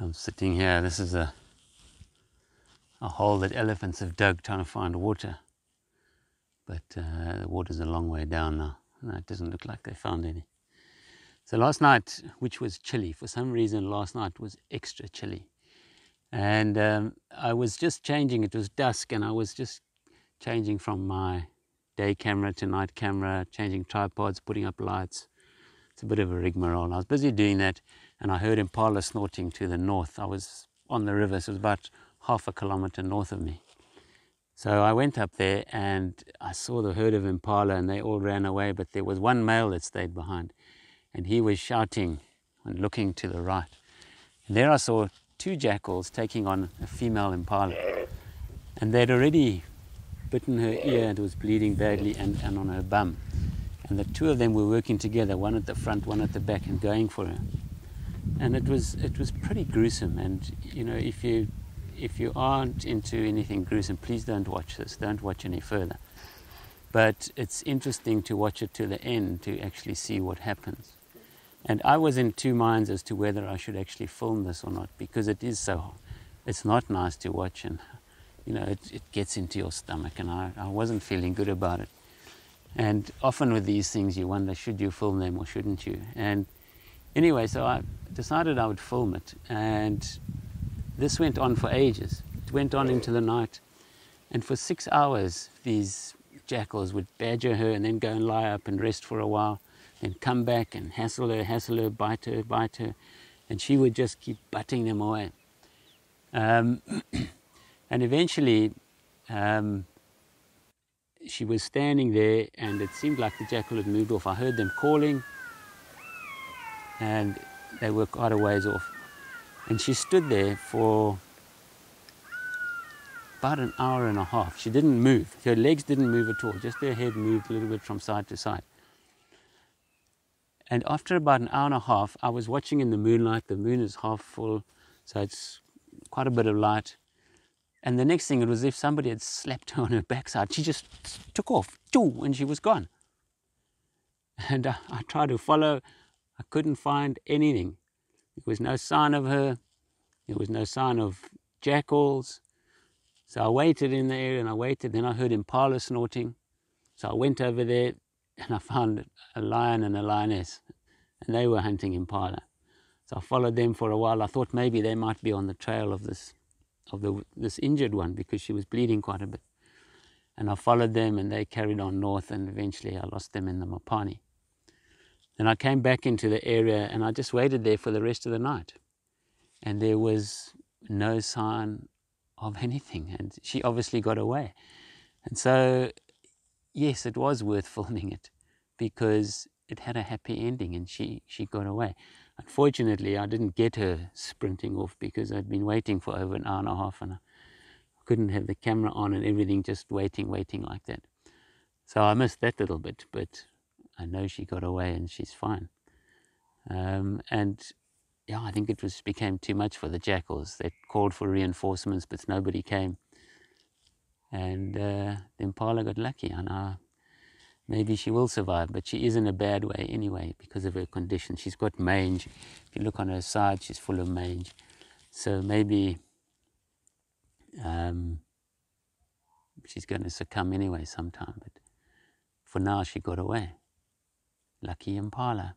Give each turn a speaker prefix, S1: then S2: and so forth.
S1: I'm sitting here. This is a a hole that elephants have dug trying to find water. But uh, the water's a long way down now. No, it doesn't look like they found any. So last night, which was chilly, for some reason last night was extra chilly. And um, I was just changing, it was dusk, and I was just changing from my day camera to night camera, changing tripods, putting up lights. It's a bit of a rigmarole. I was busy doing that, and I heard impala snorting to the north. I was on the river, so it was about half a kilometer north of me. So I went up there and I saw the herd of impala and they all ran away, but there was one male that stayed behind and he was shouting and looking to the right. And there I saw two jackals taking on a female impala and they'd already bitten her ear and it was bleeding badly and, and on her bum. And the two of them were working together, one at the front, one at the back, and going for her. And it was it was pretty gruesome. And you know, if you if you aren't into anything gruesome, please don't watch this. Don't watch any further. But it's interesting to watch it to the end to actually see what happens. And I was in two minds as to whether I should actually film this or not because it is so, it's not nice to watch and, you know, it, it gets into your stomach and I, I wasn't feeling good about it. And often with these things, you wonder, should you film them or shouldn't you? And anyway, so I decided I would film it. And this went on for ages. It went on into the night. And for six hours, these jackals would badger her and then go and lie up and rest for a while, then come back and hassle her, hassle her, bite her, bite her. And she would just keep butting them away. Um, and eventually, um, she was standing there and it seemed like the jackal had moved off. I heard them calling and they were quite a ways off. And she stood there for about an hour and a half. She didn't move. Her legs didn't move at all, just her head moved a little bit from side to side. And after about an hour and a half, I was watching in the moonlight. The moon is half full, so it's quite a bit of light. And the next thing, it was as if somebody had slapped her on her backside. She just took off, and she was gone. And I, I tried to follow. I couldn't find anything. There was no sign of her. There was no sign of jackals. So I waited in the area and I waited. Then I heard impala snorting. So I went over there and I found a lion and a lioness. And they were hunting impala. So I followed them for a while. I thought maybe they might be on the trail of this, of the, this injured one because she was bleeding quite a bit. And I followed them and they carried on north and eventually I lost them in the Mopani. Then I came back into the area and I just waited there for the rest of the night. And there was no sign of anything. And she obviously got away. And so, yes, it was worth filming it because it had a happy ending and she, she got away. Unfortunately, I didn't get her sprinting off because I'd been waiting for over an hour and a half and I couldn't have the camera on and everything just waiting, waiting like that. So I missed that little bit, but I know she got away and she's fine. Um, and yeah, I think it was became too much for the jackals. They called for reinforcements, but nobody came. And uh, the impala got lucky, and uh, maybe she will survive, but she is in a bad way anyway because of her condition. She's got mange. If you look on her side, she's full of mange. So maybe um, she's going to succumb anyway sometime. But for now, she got away. Lucky Impala.